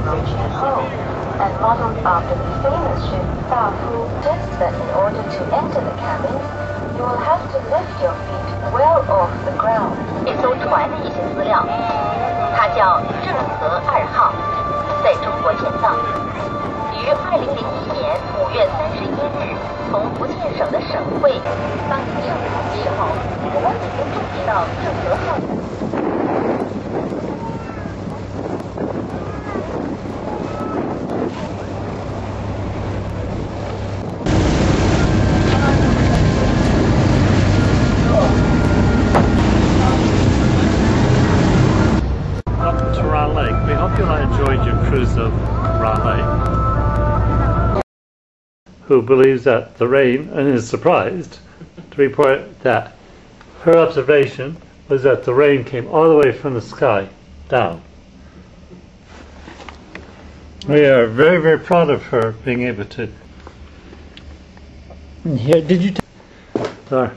Roach Home and modeled after the famous ship Da Fu did that in order to enter the cabin, you will have to lift your feet well off the ground. 一艘船的一些资料，它叫郑和二号，在中国建造，于2001年5月31日从福建省的省会当上海的时候，我们已经注意到郑和号 Ra Lake. We hope you all enjoyed your cruise of Ra Lake. Who believes that the rain and is surprised to report that her observation was that the rain came all the way from the sky down. We are very, very proud of her being able to. Here, did you? Sorry.